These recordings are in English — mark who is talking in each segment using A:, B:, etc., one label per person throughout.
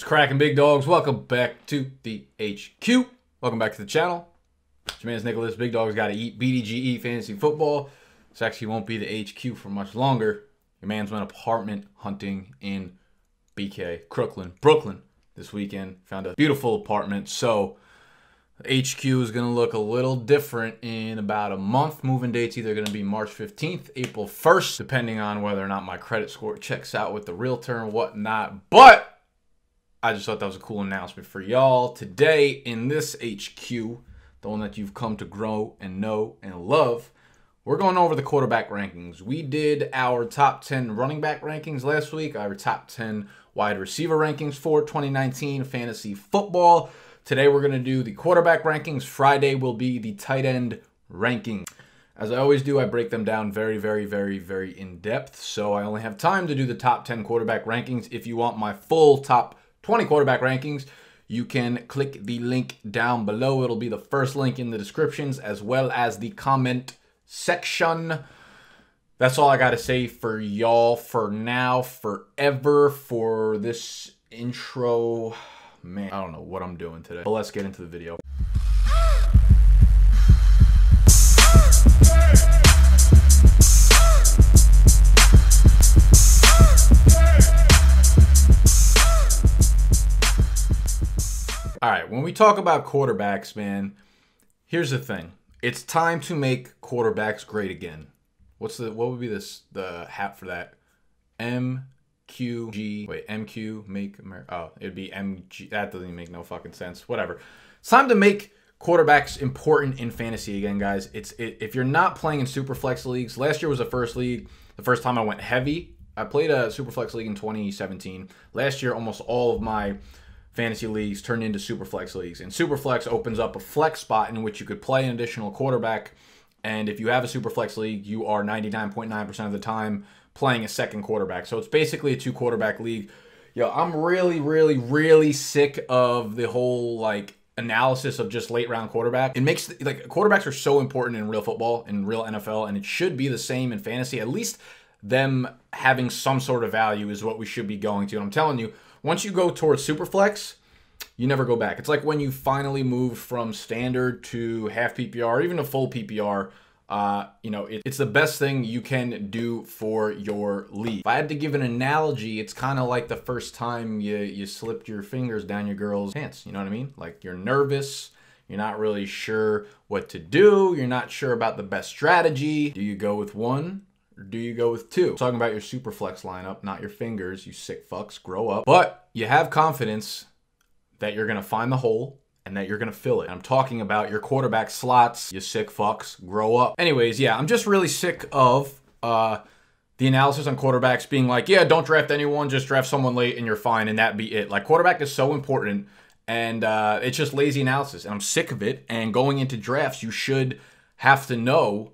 A: It's cracking big dogs. Welcome back to the HQ. Welcome back to the channel. It's your man's Nicholas. Big dogs got to eat BDGE fantasy football. This actually won't be the HQ for much longer. Your man's went apartment hunting in BK, Crooklyn, Brooklyn this weekend. Found a beautiful apartment. So HQ is going to look a little different in about a month. Moving date's either going to be March 15th, April 1st, depending on whether or not my credit score checks out with the realtor and whatnot. But I just thought that was a cool announcement for y'all. Today in this HQ, the one that you've come to grow and know and love, we're going over the quarterback rankings. We did our top 10 running back rankings last week, our top 10 wide receiver rankings for 2019 fantasy football. Today we're going to do the quarterback rankings. Friday will be the tight end ranking. As I always do, I break them down very, very, very, very in depth. So I only have time to do the top 10 quarterback rankings. If you want my full top 20 quarterback rankings, you can click the link down below. It'll be the first link in the descriptions as well as the comment section. That's all I got to say for y'all for now, forever, for this intro. Man, I don't know what I'm doing today. But let's get into the video. Ah. Ah. All right, when we talk about quarterbacks, man, here's the thing. It's time to make quarterbacks great again. What's the what would be this the hat for that? MQG. Wait, MQ make America. Oh, it'd be MG. That doesn't even make no fucking sense. Whatever. It's time to make quarterbacks important in fantasy again, guys. It's it, if you're not playing in super flex leagues. Last year was the first league. The first time I went heavy. I played a super flex league in 2017. Last year, almost all of my fantasy leagues turned into super flex leagues. And super flex opens up a flex spot in which you could play an additional quarterback. And if you have a super flex league, you are 99.9% of the time playing a second quarterback. So it's basically a two quarterback league. Yo, I'm really, really, really sick of the whole like analysis of just late round quarterback. It makes like quarterbacks are so important in real football, in real NFL, and it should be the same in fantasy. At least them having some sort of value is what we should be going to. And I'm telling you, once you go towards Superflex, you never go back. It's like when you finally move from standard to half PPR, even a full PPR. Uh, you know, it, it's the best thing you can do for your league. If I had to give an analogy, it's kind of like the first time you you slipped your fingers down your girl's pants. You know what I mean? Like you're nervous. You're not really sure what to do. You're not sure about the best strategy. Do you go with one? Or do you go with two? Talking about your super flex lineup, not your fingers, you sick fucks. Grow up. But you have confidence that you're gonna find the hole and that you're gonna fill it. I'm talking about your quarterback slots, you sick fucks. Grow up. Anyways, yeah, I'm just really sick of uh the analysis on quarterbacks being like, yeah, don't draft anyone, just draft someone late and you're fine, and that be it. Like quarterback is so important, and uh, it's just lazy analysis, and I'm sick of it. And going into drafts, you should have to know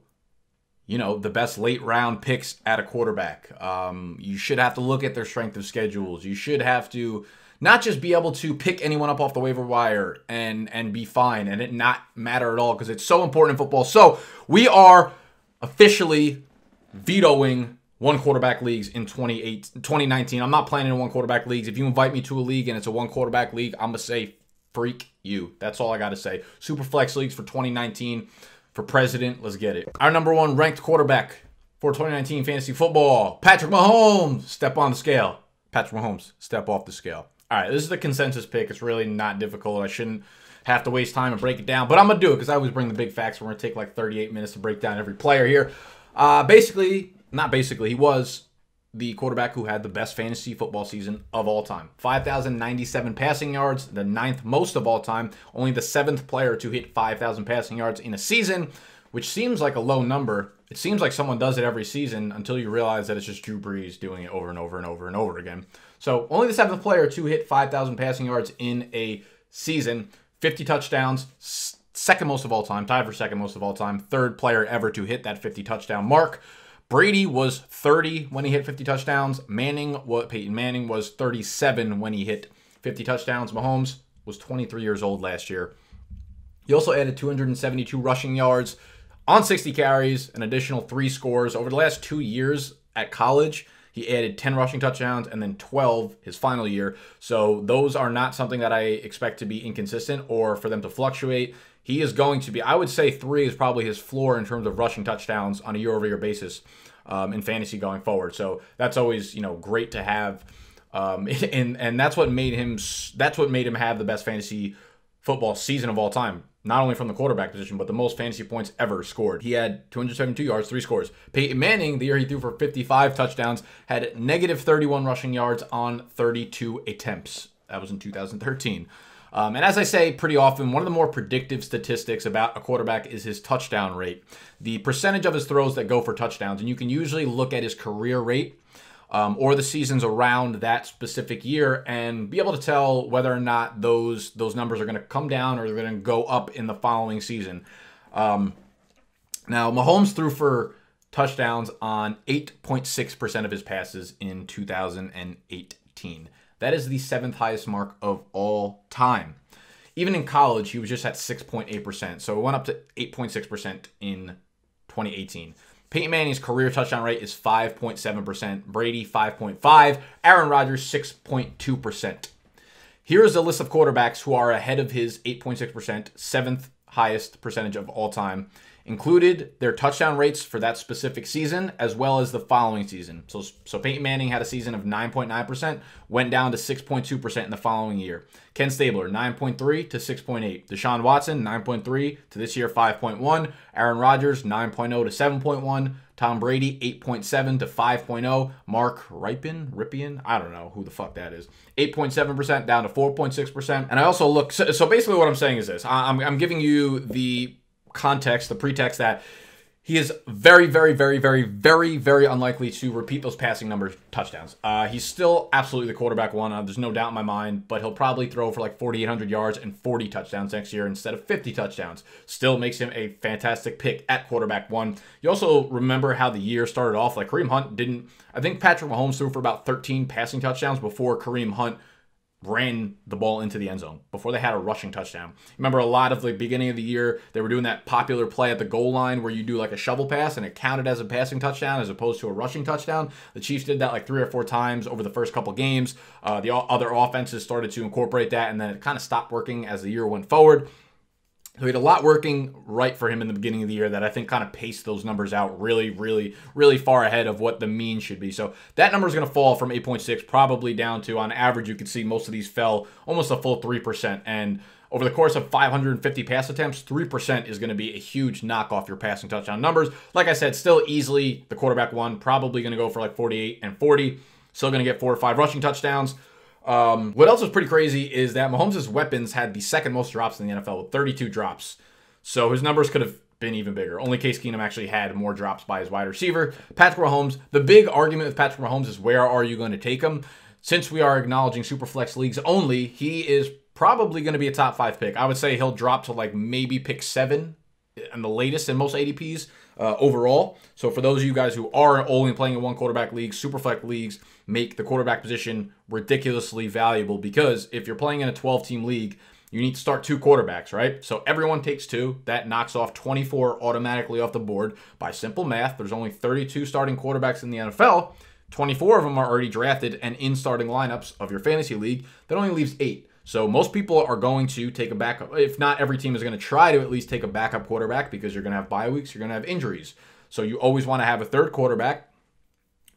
A: you know, the best late round picks at a quarterback. Um, you should have to look at their strength of schedules. You should have to not just be able to pick anyone up off the waiver wire and and be fine and it not matter at all because it's so important in football. So we are officially vetoing one quarterback leagues in 28, 2019. I'm not playing in one quarterback leagues. If you invite me to a league and it's a one quarterback league, I'm gonna say freak you. That's all I got to say. Super flex leagues for 2019 for president. Let's get it. Our number one ranked quarterback for 2019 fantasy football, Patrick Mahomes. Step on the scale. Patrick Mahomes, step off the scale. All right, this is the consensus pick. It's really not difficult. I shouldn't have to waste time and break it down, but I'm going to do it because I always bring the big facts. We're going to take like 38 minutes to break down every player here. Uh, basically, not basically, he was the quarterback who had the best fantasy football season of all time. 5,097 passing yards, the ninth most of all time. Only the seventh player to hit 5,000 passing yards in a season, which seems like a low number. It seems like someone does it every season until you realize that it's just Drew Brees doing it over and over and over and over again. So only the seventh player to hit 5,000 passing yards in a season. 50 touchdowns, second most of all time, tied for second most of all time. Third player ever to hit that 50 touchdown mark. Brady was 30 when he hit 50 touchdowns. Manning, what Peyton Manning was 37 when he hit 50 touchdowns. Mahomes was 23 years old last year. He also added 272 rushing yards on 60 carries, an additional three scores over the last two years at college. He added 10 rushing touchdowns and then 12 his final year. So those are not something that I expect to be inconsistent or for them to fluctuate. He is going to be, I would say three is probably his floor in terms of rushing touchdowns on a year over year basis um, in fantasy going forward. So that's always, you know, great to have. Um, and, and that's what made him, that's what made him have the best fantasy football season of all time not only from the quarterback position, but the most fantasy points ever scored. He had 272 yards, three scores. Peyton Manning, the year he threw for 55 touchdowns, had negative 31 rushing yards on 32 attempts. That was in 2013. Um, and as I say pretty often, one of the more predictive statistics about a quarterback is his touchdown rate, the percentage of his throws that go for touchdowns. And you can usually look at his career rate um, or the seasons around that specific year and be able to tell whether or not those those numbers are going to come down or they're going to go up in the following season. Um, now, Mahomes threw for touchdowns on 8.6% of his passes in 2018. That is the seventh highest mark of all time. Even in college, he was just at 6.8%. So it went up to 8.6% in 2018. Peyton Manning's career touchdown rate is 5.7%, Brady 5.5, Aaron Rodgers 6.2%. Here is a list of quarterbacks who are ahead of his 8.6%, seventh highest percentage of all time included their touchdown rates for that specific season as well as the following season. So, so Peyton Manning had a season of 9.9%, went down to 6.2% in the following year. Ken Stabler, 9.3 to 6.8. Deshaun Watson, 9.3 to this year, 5.1. Aaron Rodgers, 9.0 to 7.1. Tom Brady, 8.7 to 5.0. Mark Rypien, Rypien, I don't know who the fuck that is. 8.7% down to 4.6%. And I also look, so, so basically what I'm saying is this I'm, I'm giving you the context, the pretext that he is very, very, very, very, very, very unlikely to repeat those passing numbers touchdowns. Uh, he's still absolutely the quarterback one. Uh, there's no doubt in my mind, but he'll probably throw for like 4,800 yards and 40 touchdowns next year instead of 50 touchdowns. Still makes him a fantastic pick at quarterback one. You also remember how the year started off. Like Kareem Hunt didn't, I think Patrick Mahomes threw for about 13 passing touchdowns before Kareem Hunt ran the ball into the end zone before they had a rushing touchdown. Remember a lot of the beginning of the year, they were doing that popular play at the goal line where you do like a shovel pass and it counted as a passing touchdown as opposed to a rushing touchdown. The Chiefs did that like three or four times over the first couple games. Uh, the other offenses started to incorporate that and then it kind of stopped working as the year went forward. So he had a lot working right for him in the beginning of the year that I think kind of paced those numbers out really, really, really far ahead of what the mean should be. So that number is going to fall from 8.6 probably down to, on average, you can see most of these fell almost a full 3%. And over the course of 550 pass attempts, 3% is going to be a huge knock off your passing touchdown numbers. Like I said, still easily the quarterback one, probably going to go for like 48 and 40. Still going to get four or five rushing touchdowns. Um, what else was pretty crazy is that Mahomes' weapons had the second most drops in the NFL with 32 drops. So his numbers could have been even bigger. Only Case Keenum actually had more drops by his wide receiver. Patrick Mahomes, the big argument with Patrick Mahomes is where are you going to take him? Since we are acknowledging Superflex leagues only, he is probably going to be a top five pick. I would say he'll drop to like maybe pick seven and the latest in most ADPs uh, overall. So for those of you guys who are only playing in one quarterback league, Superflex leagues make the quarterback position ridiculously valuable because if you're playing in a 12 team league, you need to start two quarterbacks, right? So everyone takes two. That knocks off 24 automatically off the board by simple math. There's only 32 starting quarterbacks in the NFL. 24 of them are already drafted and in starting lineups of your fantasy league. That only leaves eight. So most people are going to take a backup. If not, every team is going to try to at least take a backup quarterback because you're going to have bye weeks, you're going to have injuries. So you always want to have a third quarterback,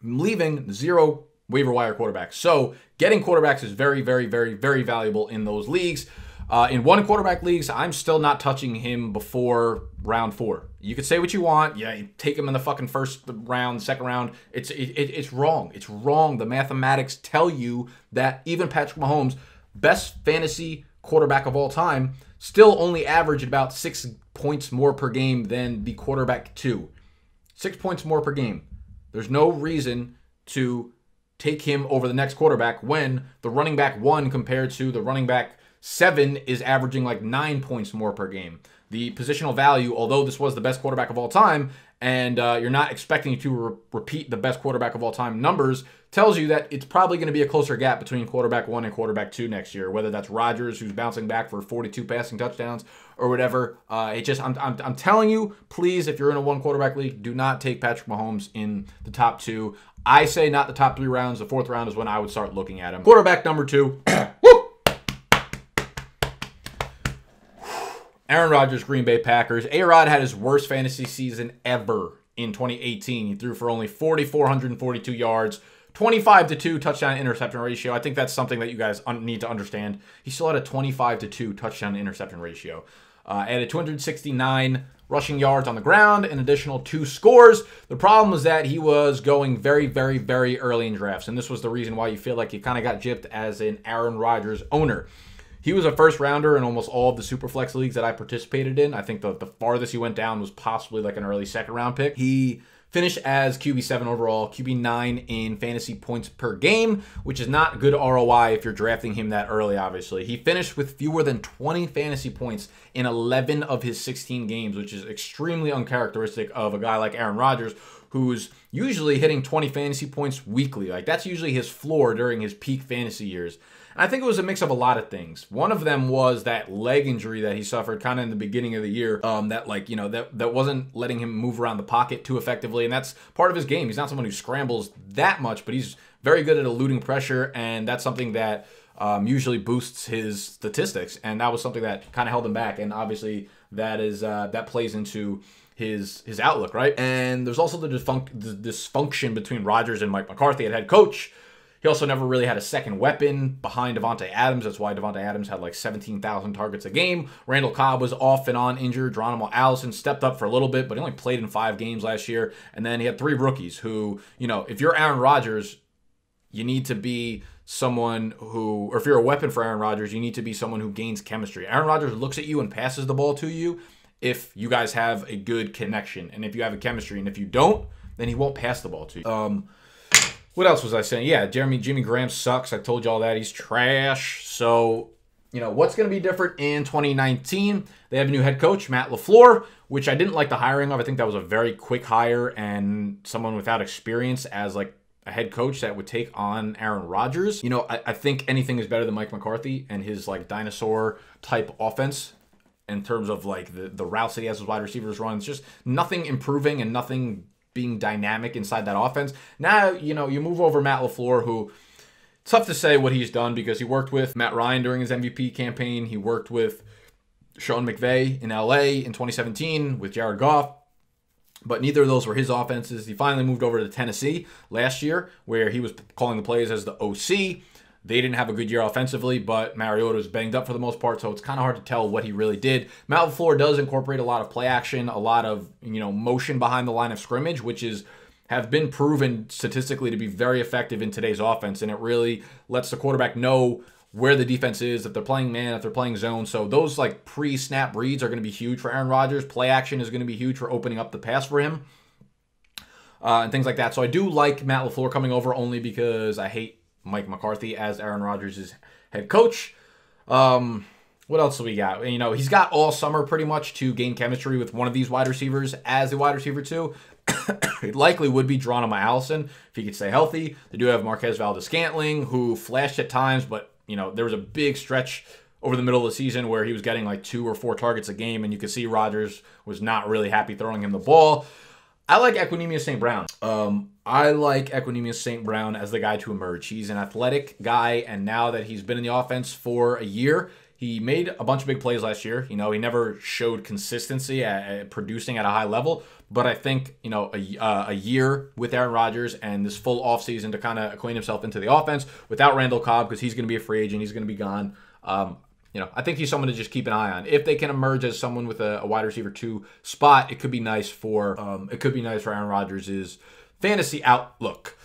A: leaving zero waiver wire quarterbacks. So getting quarterbacks is very, very, very, very valuable in those leagues. Uh, in one quarterback leagues, I'm still not touching him before round four. You could say what you want. Yeah, you take him in the fucking first round, second round. It's it, it, it's wrong. It's wrong. The mathematics tell you that even Patrick Mahomes, best fantasy quarterback of all time, still only averaged about six points more per game than the quarterback two. Six points more per game. There's no reason to take him over the next quarterback when the running back one compared to the running back seven is averaging like nine points more per game. The positional value, although this was the best quarterback of all time, and uh, you're not expecting to re- repeat the best quarterback of all time numbers, tells you that it's probably going to be a closer gap between quarterback one and quarterback two next year. Whether that's Rodgers, who's bouncing back for 42 passing touchdowns, or whatever. Uh, it just, I'm, I'm, I'm telling you, please, if you're in a one quarterback league, do not take Patrick Mahomes in the top two. I say not the top three rounds. The fourth round is when I would start looking at him. Quarterback number two. Aaron Rodgers, Green Bay Packers. A Rod had his worst fantasy season ever in 2018. He threw for only 4,442 yards, 25 to 2 touchdown interception ratio. I think that's something that you guys need to understand. He still had a 25 to 2 touchdown interception ratio. Uh, added 269 rushing yards on the ground, an additional two scores. The problem was that he was going very, very, very early in drafts, and this was the reason why you feel like you kind of got gypped as an Aaron Rodgers owner. He was a first rounder in almost all of the Superflex leagues that I participated in. I think the, the farthest he went down was possibly like an early second round pick. He finished as QB7 overall, QB9 in fantasy points per game, which is not good ROI if you're drafting him that early, obviously. He finished with fewer than 20 fantasy points in 11 of his 16 games, which is extremely uncharacteristic of a guy like Aaron Rodgers, who's usually hitting 20 fantasy points weekly. Like that's usually his floor during his peak fantasy years. I think it was a mix of a lot of things. One of them was that leg injury that he suffered kind of in the beginning of the year. Um, that like you know that that wasn't letting him move around the pocket too effectively, and that's part of his game. He's not someone who scrambles that much, but he's very good at eluding pressure, and that's something that um, usually boosts his statistics. And that was something that kind of held him back. And obviously that is uh, that plays into his his outlook, right? And there's also the, the dysfunction between Rodgers and Mike McCarthy at head coach. He also never really had a second weapon behind Davante Adams. That's why Davante Adams had like 17,000 targets a game. Randall Cobb was off and on injured. Geronimo Allison stepped up for a little bit, but he only played in five games last year. And then he had three rookies who, you know, if you're Aaron Rodgers, you need to be someone who, or if you're a weapon for Aaron Rodgers, you need to be someone who gains chemistry. Aaron Rodgers looks at you and passes the ball to you if you guys have a good connection and if you have a chemistry. And if you don't, then he won't pass the ball to you. Um, what else was I saying? Yeah, Jeremy Jimmy Graham sucks. I told you all that. He's trash. So, you know, what's going to be different in 2019? They have a new head coach, Matt LaFleur, which I didn't like the hiring of. I think that was a very quick hire and someone without experience as like a head coach that would take on Aaron Rodgers. You know, I, I think anything is better than Mike McCarthy and his like dinosaur type offense in terms of like the, the routes that he has his wide receivers run. It's just nothing improving and nothing being dynamic inside that offense. Now, you know, you move over Matt LaFleur, who tough to say what he's done because he worked with Matt Ryan during his MVP campaign. He worked with Sean McVay in LA in 2017 with Jared Goff. But neither of those were his offenses. He finally moved over to Tennessee last year, where he was calling the plays as the OC. They didn't have a good year offensively, but Mariota was banged up for the most part, so it's kind of hard to tell what he really did. Matt LaFleur does incorporate a lot of play action, a lot of you know motion behind the line of scrimmage, which is have been proven statistically to be very effective in today's offense, and it really lets the quarterback know where the defense is, if they're playing man, if they're playing zone. So those like pre-snap reads are going to be huge for Aaron Rodgers. Play action is going to be huge for opening up the pass for him. Uh, and things like that. So I do like Matt LaFleur coming over only because I hate Mike McCarthy as Aaron Rodgers' head coach. Um, what else do we got? You know, he's got all summer pretty much to gain chemistry with one of these wide receivers as a wide receiver too. it likely would be Geronimo Allison if he could stay healthy. They do have Marquez Valdes-Scantling, who flashed at times, but you know there was a big stretch over the middle of the season where he was getting like two or four targets a game, and you could see Rodgers was not really happy throwing him the ball. I like Equanimeous St. Brown. Um, I like Equanimeous St. Brown as the guy to emerge. He's an athletic guy, and now that he's been in the offense for a year, he made a bunch of big plays last year. You know, he never showed consistency at, at producing at a high level, but I think, you know, a, uh, a year with Aaron Rodgers and this full offseason to kind of acquaint himself into the offense without Randall Cobb because he's going to be a free agent, he's going to be gone. Um, you know, I think he's someone to just keep an eye on. If they can emerge as someone with a, a wide receiver two spot, it could be nice for um, it could be nice for Aaron Rodgers' fantasy outlook.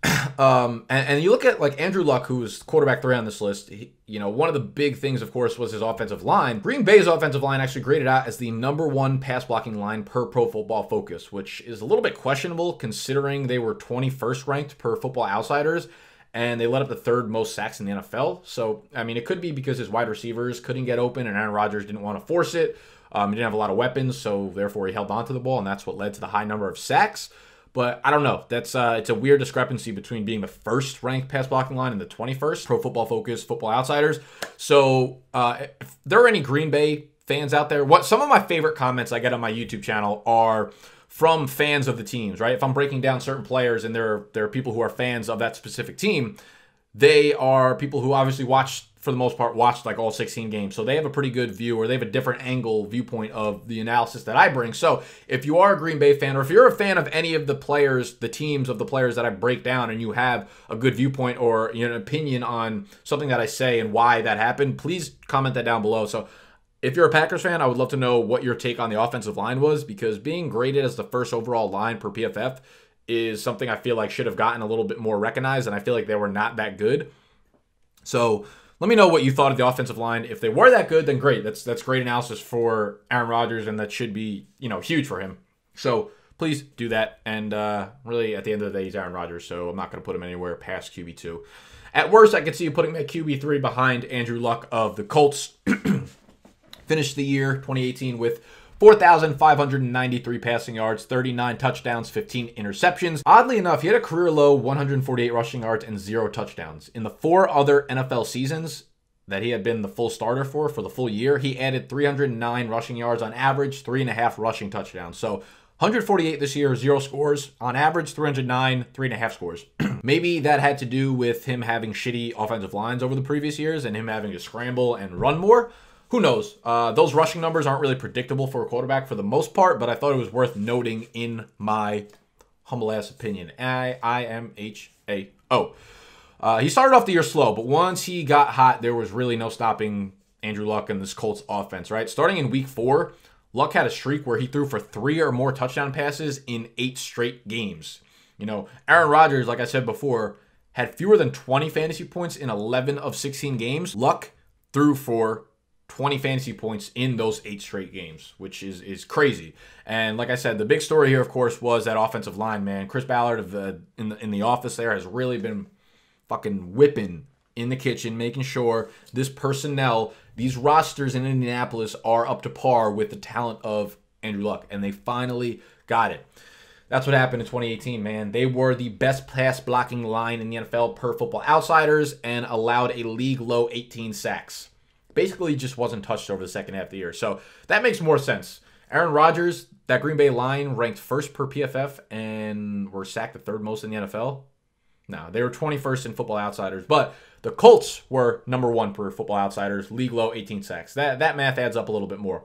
A: um, and, and, you look at like Andrew Luck, who was quarterback three on this list. He, you know, one of the big things, of course, was his offensive line. Green Bay's offensive line actually graded out as the number one pass blocking line per Pro Football Focus, which is a little bit questionable considering they were 21st ranked per Football Outsiders and they let up the third most sacks in the NFL. So, I mean, it could be because his wide receivers couldn't get open and Aaron Rodgers didn't want to force it. Um, he didn't have a lot of weapons, so therefore he held on to the ball, and that's what led to the high number of sacks. But I don't know. That's uh, it's a weird discrepancy between being the first ranked pass blocking line and the 21st. Pro Football Focus, Football Outsiders. So uh, if there are any Green Bay fans out there, what some of my favorite comments I get on my YouTube channel are from fans of the teams. Right? If I'm breaking down certain players and there there are people who are fans of that specific team, they are people who obviously watch for the most part, watched like all 16 games. So they have a pretty good view or they have a different angle viewpoint of the analysis that I bring. So if you are a Green Bay fan or if you're a fan of any of the players, the teams of the players that I break down and you have a good viewpoint or you know, an opinion on something that I say and why that happened, please comment that down below. So if you're a Packers fan, I would love to know what your take on the offensive line was because being graded as the first overall line per PFF is something I feel like should have gotten a little bit more recognized, and I feel like they were not that good. So let me know what you thought of the offensive line. If they were that good, then great. That's that's great analysis for Aaron Rodgers, and that should be you know huge for him. So please do that. And uh, really, at the end of the day, he's Aaron Rodgers, so I'm not going to put him anywhere past QB two. At worst, I could see you putting him at QB three behind Andrew Luck of the Colts. Finished the year 2018 with 4,593 passing yards, 39 touchdowns, 15 interceptions. Oddly enough, he had a career low 148 rushing yards and zero touchdowns. In the four other NFL seasons that he had been the full starter for, for the full year, he added 309 rushing yards on average, three and a half rushing touchdowns. So 148 this year, zero scores. On average, 309, three and a half scores. Maybe that had to do with him having shitty offensive lines over the previous years and him having to scramble and run more who knows? Uh, those rushing numbers aren't really predictable for a quarterback for the most part, but I thought it was worth noting in my humble ass opinion. I I M H A O. Uh, he started off the year slow, but once he got hot, there was really no stopping Andrew Luck and this Colts offense, right? Starting in week four, Luck had a streak where he threw for three or more touchdown passes in eight straight games. You know, Aaron Rodgers, like I said before, had fewer than 20 fantasy points in 11 of 16 games. Luck threw for 20 fantasy points in those eight straight games, which is is crazy. And like I said, the big story here, of course, was that offensive line. Man, Chris Ballard of the in the in the office there has really been fucking whipping in the kitchen, making sure this personnel, these rosters in Indianapolis, are up to par with the talent of Andrew Luck, and they finally got it. That's what happened in 2018, man. They were the best pass blocking line in the NFL per Football Outsiders and allowed a league low 18 sacks basically just wasn't touched over the second half of the year. So that makes more sense. Aaron Rodgers, that Green Bay line ranked first per PFF and were sacked the third most in the NFL. No, they were 21st in Football Outsiders, but the Colts were number one per Football Outsiders, league low 18 sacks. That that math adds up a little bit more.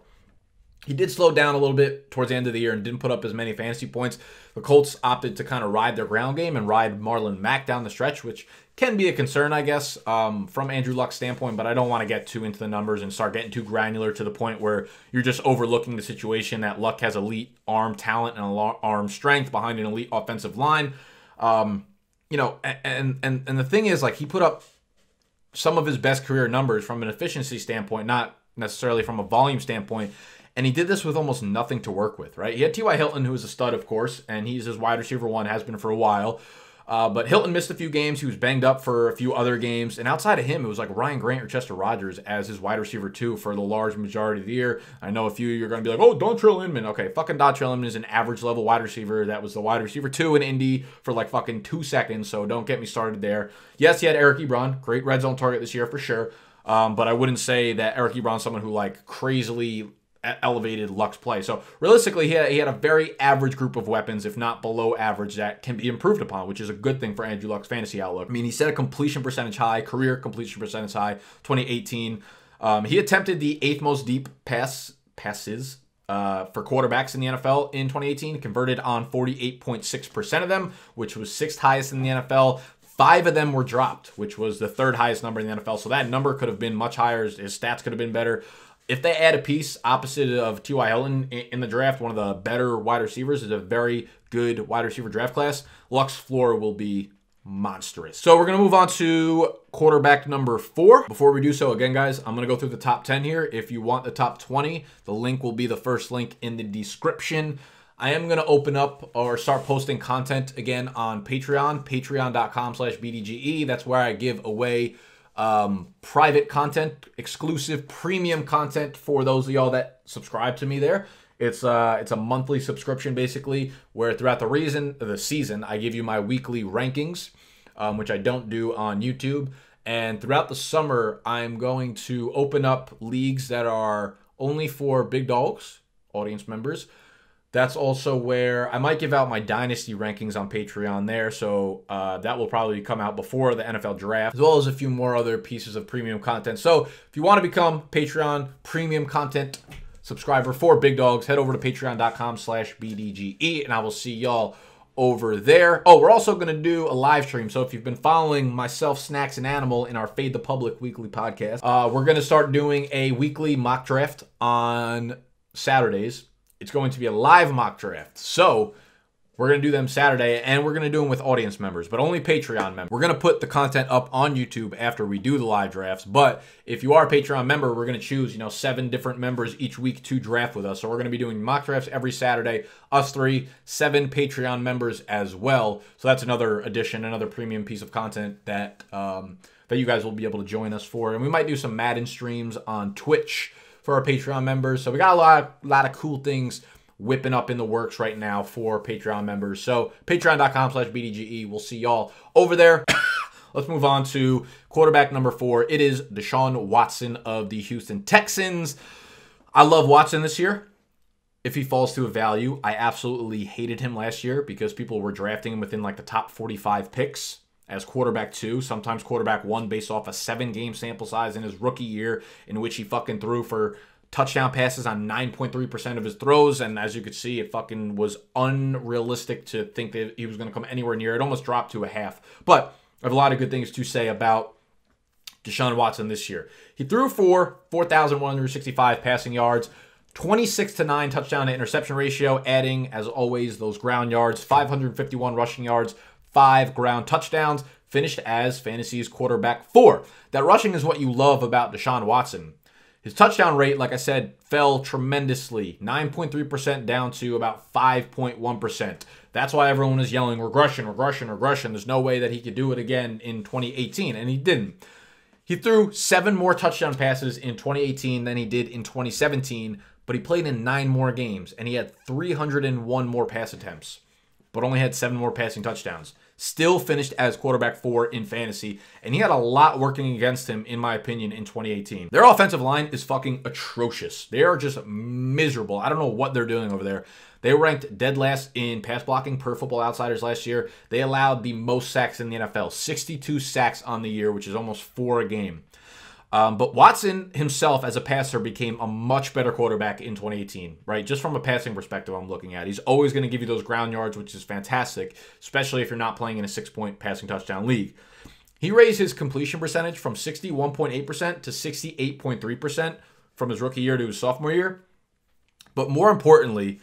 A: He did slow down a little bit towards the end of the year and didn't put up as many fantasy points. The Colts opted to kind of ride their ground game and ride Marlon Mack down the stretch, which can be a concern, I guess, um, from Andrew Luck's standpoint, but I don't want to get too into the numbers and start getting too granular to the point where you're just overlooking the situation that Luck has elite arm talent and arm strength behind an elite offensive line. Um, you know, and, and and the thing is, like, he put up some of his best career numbers from an efficiency standpoint, not necessarily from a volume standpoint. And he did this with almost nothing to work with, right? He had T.Y. Hilton, who is a stud, of course, and he's his wide receiver one, has been for a while. Uh, but Hilton missed a few games. He was banged up for a few other games. And outside of him, it was like Ryan Grant or Chester Rogers as his wide receiver, too, for the large majority of the year. I know a few you're going to be like, oh, Dontrelle Inman. Okay, fucking Dontrelle Inman is an average level wide receiver. That was the wide receiver, two in Indy for like fucking two seconds. So don't get me started there. Yes, he had Eric Ebron. Great red zone target this year for sure. Um, but I wouldn't say that Eric Ebron's someone who like crazily elevated Luck's play. So realistically, he had, he had a very average group of weapons, if not below average, that can be improved upon, which is a good thing for Andrew Luck's fantasy outlook. I mean, he set a completion percentage high, career completion percentage high, 2018. Um, he attempted the eighth most deep pass passes uh, for quarterbacks in the NFL in 2018, converted on 48.6% of them, which was sixth highest in the NFL. Five of them were dropped, which was the third highest number in the NFL. So that number could have been much higher. His stats could have been better if they add a piece opposite of T.Y. Hilton in the draft, one of the better wide receivers, is a very good wide receiver draft class. Luck's floor will be monstrous. So we're going to move on to quarterback number four. Before we do so, again, guys, I'm going to go through the top 10 here. If you want the top 20, the link will be the first link in the description. I am going to open up or start posting content again on Patreon, patreon.com slash BDGE. That's where I give away um, private content, exclusive premium content for those of y'all that subscribe to me there. It's uh it's a monthly subscription basically where throughout the reason the season I give you my weekly rankings, um, which I don't do on YouTube. And throughout the summer, I'm going to open up leagues that are only for big dogs, audience members. That's also where I might give out my dynasty rankings on Patreon there. So uh, that will probably come out before the NFL draft, as well as a few more other pieces of premium content. So if you want to become Patreon premium content subscriber for Big Dogs, head over to patreon.com slash BDGE, and I will see y'all over there. Oh, we're also going to do a live stream. So if you've been following myself, Snacks, and Animal in our Fade the Public weekly podcast, uh, we're going to start doing a weekly mock draft on Saturdays it's going to be a live mock draft. So we're going to do them Saturday and we're going to do them with audience members, but only Patreon members. We're going to put the content up on YouTube after we do the live drafts. But if you are a Patreon member, we're going to choose, you know, seven different members each week to draft with us. So we're going to be doing mock drafts every Saturday, us three, seven Patreon members as well. So that's another addition, another premium piece of content that, um, that you guys will be able to join us for. And we might do some Madden streams on Twitch for our Patreon members. So we got a lot of, lot of cool things whipping up in the works right now for Patreon members. So patreon.com slash BDGE. We'll see y'all over there. Let's move on to quarterback number four. It is Deshaun Watson of the Houston Texans. I love Watson this year. If he falls to a value, I absolutely hated him last year because people were drafting him within like the top 45 picks as quarterback two, sometimes quarterback one, based off a seven game sample size in his rookie year, in which he fucking threw for touchdown passes on 9.3% of his throws. And as you could see, it fucking was unrealistic to think that he was going to come anywhere near. It almost dropped to a half. But I have a lot of good things to say about Deshaun Watson this year. He threw for 4,165 passing yards. 26 to 9 touchdown to interception ratio, adding, as always, those ground yards, 551 rushing yards, five ground touchdowns, finished as fantasy's quarterback four. That rushing is what you love about Deshaun Watson. His touchdown rate, like I said, fell tremendously 9.3% down to about 5.1%. That's why everyone is yelling regression, regression, regression. There's no way that he could do it again in 2018, and he didn't. He threw seven more touchdown passes in 2018 than he did in 2017, but he played in nine more games, and he had 301 more pass attempts, but only had seven more passing touchdowns still finished as quarterback four in fantasy, and he had a lot working against him, in my opinion, in 2018. Their offensive line is fucking atrocious. They are just miserable. I don't know what they're doing over there. They ranked dead last in pass blocking per football outsiders last year. They allowed the most sacks in the NFL 62 sacks on the year, which is almost four a game. Um, but Watson himself, as a passer, became a much better quarterback in 2018, right? Just from a passing perspective, I'm looking at. He's always going to give you those ground yards, which is fantastic, especially if you're not playing in a six point passing touchdown league. He raised his completion percentage from 61.8% to 68.3% from his rookie year to his sophomore year. But more importantly,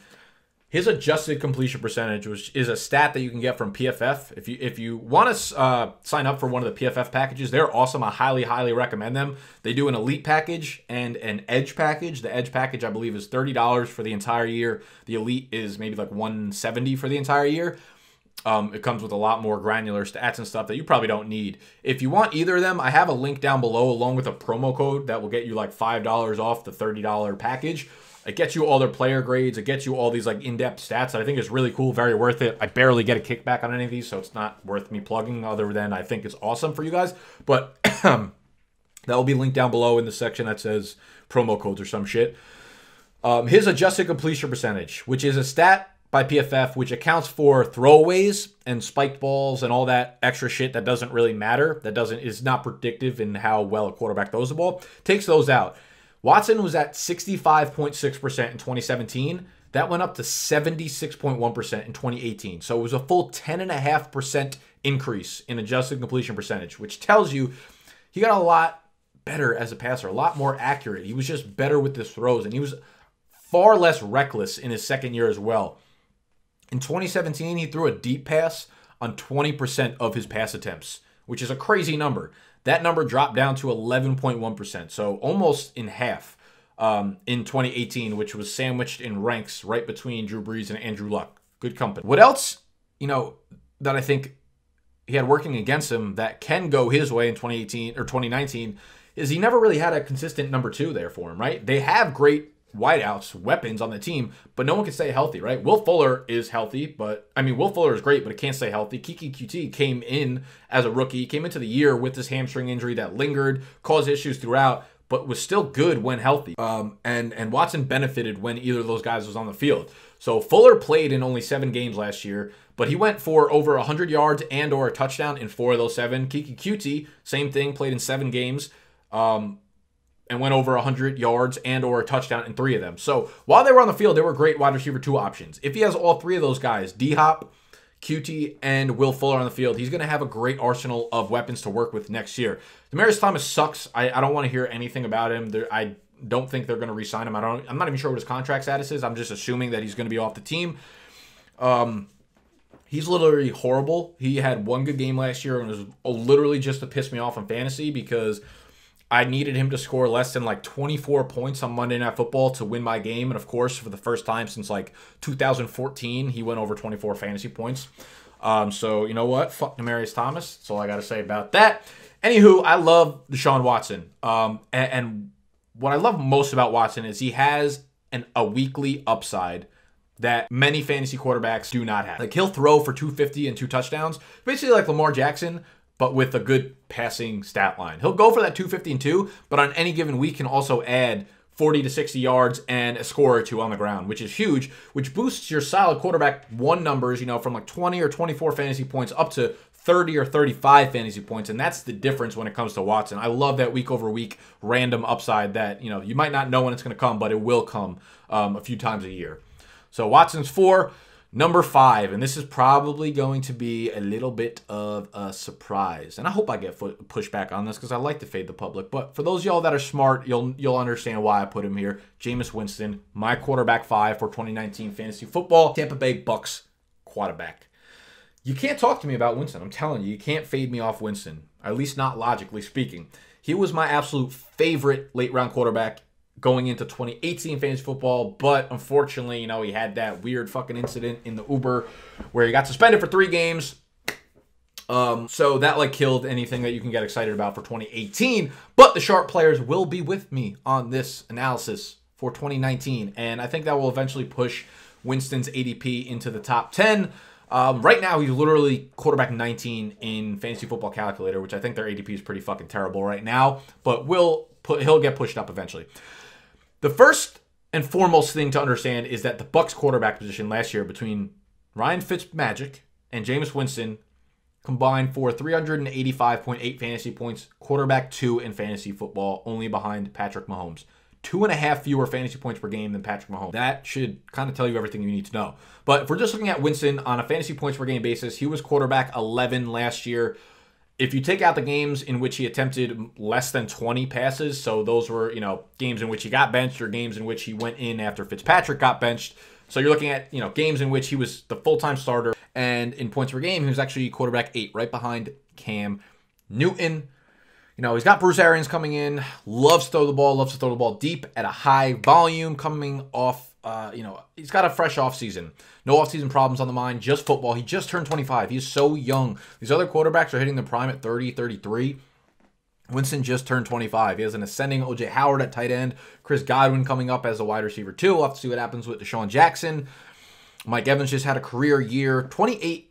A: his adjusted completion percentage, which is a stat that you can get from PFF. If you if you want to uh, sign up for one of the PFF packages, they're awesome. I highly highly recommend them. They do an elite package and an edge package. The edge package I believe is thirty dollars for the entire year. The elite is maybe like one seventy for the entire year. Um, it comes with a lot more granular stats and stuff that you probably don't need. If you want either of them, I have a link down below along with a promo code that will get you like $5 off the $30 package. It gets you all their player grades. It gets you all these like in-depth stats that I think is really cool, very worth it. I barely get a kickback on any of these, so it's not worth me plugging other than I think it's awesome for you guys. But that will be linked down below in the section that says promo codes or some shit. Um, his adjusted completion percentage, which is a stat by PFF, which accounts for throwaways and spiked balls and all that extra shit that doesn't really matter, that doesn't is not predictive in how well a quarterback throws the ball, takes those out. Watson was at 65.6% in 2017. That went up to 76.1% in 2018. So it was a full 10.5% increase in adjusted completion percentage, which tells you he got a lot better as a passer, a lot more accurate. He was just better with his throws, and he was far less reckless in his second year as well. In 2017, he threw a deep pass on 20% of his pass attempts, which is a crazy number. That number dropped down to 11.1%, so almost in half um, in 2018, which was sandwiched in ranks right between Drew Brees and Andrew Luck. Good company. What else, you know, that I think he had working against him that can go his way in 2018 or 2019 is he never really had a consistent number two there for him, right? They have great wideouts, weapons on the team, but no one can stay healthy, right? Will Fuller is healthy, but I mean, Will Fuller is great, but it can't stay healthy. Keke Coutee came in as a rookie, came into the year with this hamstring injury that lingered, caused issues throughout, but was still good when healthy. Um, and and Watson benefited when either of those guys was on the field. So Fuller played in only seven games last year, but he went for over 100 yards and or a touchdown in four of those seven. Keke Coutee, same thing, played in seven games. Um, and went over 100 yards and or a touchdown in three of them. So while they were on the field, they were great wide receiver two options. If he has all three of those guys, D Hop, Coutee, and Will Fuller on the field, he's going to have a great arsenal of weapons to work with next year. Demaryius Thomas sucks. I, I don't want to hear anything about him. There, I don't think they're going to re-sign him. I don't. I'm not even sure what his contract status is. I'm just assuming that he's going to be off the team. Um, he's literally horrible. He had one good game last year and was literally just to piss me off in fantasy because I needed him to score less than like 24 points on Monday Night Football to win my game. And of course, for the first time since like 2014, he went over 24 fantasy points. Um, so you know what? Fuck Demaryius Thomas. That's all I got to say about that. Anywho, I love Deshaun Watson. Um, and, and what I love most about Watson is he has an a weekly upside that many fantasy quarterbacks do not have. Like he'll throw for 250 and two touchdowns, basically like Lamar Jackson, but with a good passing stat line. He'll go for that 250 and 2, but on any given week can also add 40 to 60 yards and a score or two on the ground, which is huge, which boosts your solid quarterback one numbers, you know, from like 20 or 24 fantasy points up to 30 or 35 fantasy points. And that's the difference when it comes to Watson. I love that week over week random upside that, you know, you might not know when it's going to come, but it will come um, a few times a year. So Watson's four. Number five, and this is probably going to be a little bit of a surprise, and I hope I get pushback on this because I like to fade the public. But for those y'all that are smart, you'll you'll understand why I put him here. Jameis Winston, my quarterback five for 2019 fantasy football, Tampa Bay Bucks quarterback. You can't talk to me about Winston. I'm telling you, you can't fade me off Winston. At least not logically speaking. He was my absolute favorite late round quarterback going into 2018 fantasy football, but unfortunately, you know, he had that weird fucking incident in the Uber where he got suspended for three games. Um, so that like killed anything that you can get excited about for 2018. But the sharp players will be with me on this analysis for 2019, and I think that will eventually push Winston's ADP into the top 10. Um, right now, he's literally quarterback 19 in fantasy football calculator, which I think their ADP is pretty fucking terrible right now. But will put he'll get pushed up eventually. The first and foremost thing to understand is that the Bucks quarterback position last year between Ryan Fitzmagic and Jameis Winston combined for 385.8 fantasy points, quarterback two in fantasy football, only behind Patrick Mahomes. Two and a half fewer fantasy points per game than Patrick Mahomes. That should kind of tell you everything you need to know. But if we're just looking at Winston on a fantasy points per game basis, he was quarterback 11 last year if you take out the games in which he attempted less than 20 passes, so those were, you know, games in which he got benched or games in which he went in after Fitzpatrick got benched. So you're looking at, you know, games in which he was the full-time starter and in points per game, he was actually quarterback 8 right behind Cam Newton. You know, he's got Bruce Arians coming in, loves to throw the ball, loves to throw the ball deep at a high volume coming off uh, you know, he's got a fresh off season. No off season problems on the mind, just football. He just turned 25. He's so young. These other quarterbacks are hitting the prime at 30, 33. Winston just turned 25. He has an ascending OJ Howard at tight end. Chris Godwin coming up as a wide receiver, too. We'll have to see what happens with DeSean Jackson. Mike Evans just had a career year. 28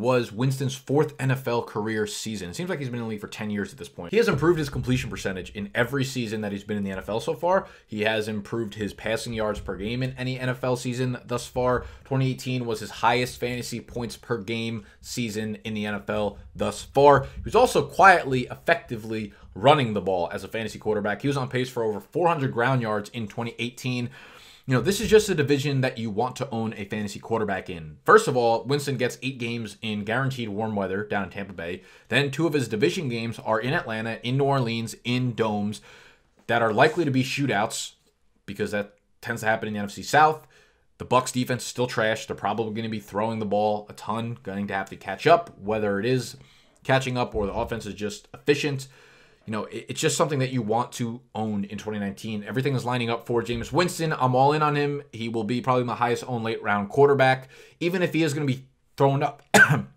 A: was Winston's fourth NFL career season. It seems like he's been in the league for 10 years at this point. He has improved his completion percentage in every season that he's been in the NFL so far. He has improved his passing yards per game in any NFL season thus far. 2018 was his highest fantasy points per game season in the NFL thus far. He was also quietly, effectively running the ball as a fantasy quarterback. He was on pace for over 400 ground yards in 2018 you know, this is just a division that you want to own a fantasy quarterback in. First of all, Winston gets eight games in guaranteed warm weather down in Tampa Bay. Then two of his division games are in Atlanta, in New Orleans, in domes that are likely to be shootouts because that tends to happen in the NFC South. The Bucks defense is still trash. They're probably going to be throwing the ball a ton, going to have to catch up, whether it is catching up or the offense is just efficient you know, it's just something that you want to own in 2019. Everything is lining up for Jameis Winston. I'm all in on him. He will be probably my highest owned late round quarterback, even if he is going to be thrown up.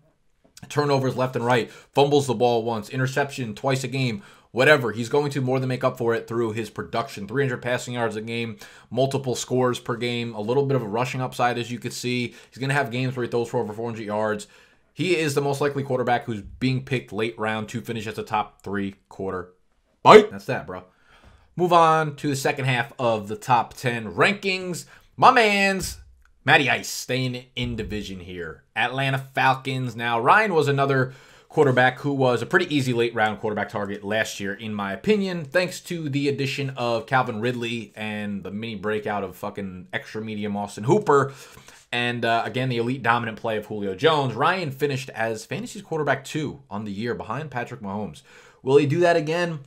A: turnovers left and right, fumbles the ball once, interception twice a game, whatever. He's going to more than make up for it through his production. 300 passing yards a game, multiple scores per game, a little bit of a rushing upside, as you could see. He's going to have games where he throws for over 400 yards. He is the most likely quarterback who's being picked late round to finish as a top three quarter. Bite. That's that, bro. Move on to the second half of the top 10 rankings. My man's Matty Ice staying in division here. Atlanta Falcons. Now, Ryan was another quarterback who was a pretty easy late round quarterback target last year, in my opinion, thanks to the addition of Calvin Ridley and the mini breakout of fucking extra medium Austin Hooper. And uh, again, the elite dominant play of Julio Jones. Ryan finished as fantasy's quarterback two on the year behind Patrick Mahomes. Will he do that again?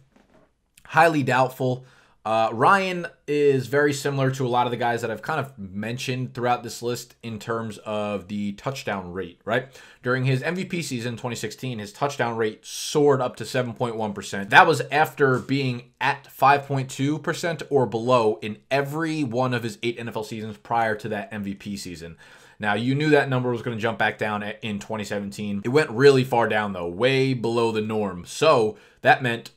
A: Highly doubtful. Uh, Ryan is very similar to a lot of the guys that I've kind of mentioned throughout this list in terms of the touchdown rate, right? During his MVP season 2016, his touchdown rate soared up to 7.1%. That was after being at 5.2% or below in every one of his eight NFL seasons prior to that MVP season. Now, you knew that number was going to jump back down in 2017. It went really far down, though, way below the norm. So that meant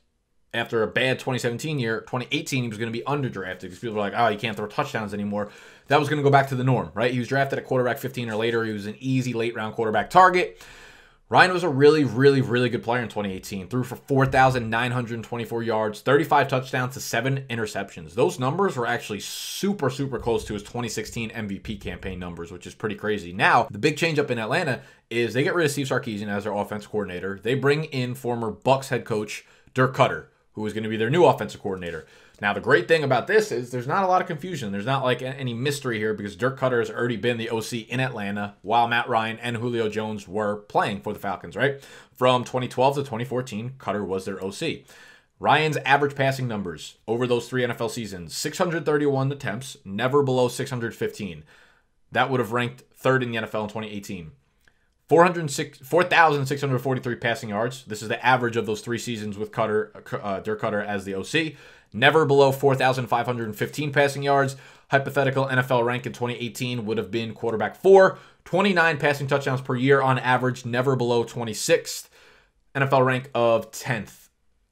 A: after a bad 2017 year, 2018 he was going to be underdrafted because people were like, oh, you can't throw touchdowns anymore. That was going to go back to the norm, right? He was drafted at quarterback 15 or later. He was an easy late round quarterback target. Ryan was a really, really, really good player in 2018. Threw for 4,924 yards, 35 touchdowns to seven interceptions. Those numbers were actually super, super close to his 2016 MVP campaign numbers, which is pretty crazy. Now, the big change up in Atlanta is they get rid of Steve Sarkisian as their offense coordinator. They bring in former Bucs head coach Dirk Koetter who is going to be their new offensive coordinator. Now, the great thing about this is there's not a lot of confusion. There's not like any mystery here because Dirk Koetter has already been the OC in Atlanta while Matt Ryan and Julio Jones were playing for the Falcons, right? From 2012 to 2014, Koetter was their OC. Ryan's average passing numbers over those three NFL seasons 631 attempts, never below 615. That would have ranked third in the NFL in 2018. 4,643 passing yards. This is the average of those three seasons with Koetter, uh, Dirk Koetter as the OC. Never below 4,515 passing yards. Hypothetical NFL rank in 2018 would have been quarterback four. 29 passing touchdowns per year on average, never below 26th. NFL rank of 10th